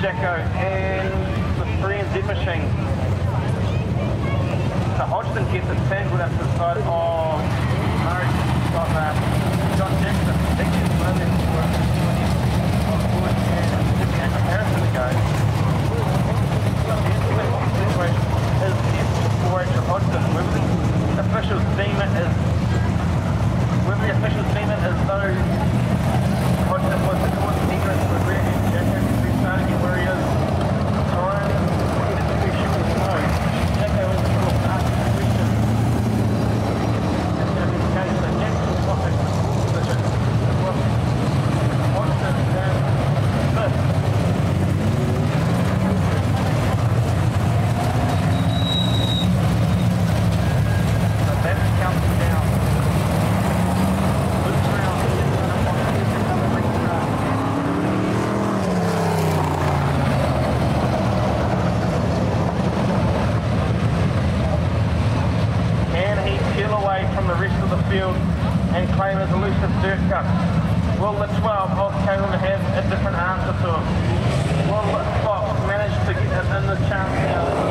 Jacko and the 3 and Z machine. So Hodgson gets entangled up to the side of, of uh, Jono Jackson. Jackson's one of Comparison to go. Is H4H Hodgson. Whether the official demon is whether the field and claim his elusive dirt cup? Will the 12 of Caelan have a different answer to him? Will Fox manage to get him in the chance now?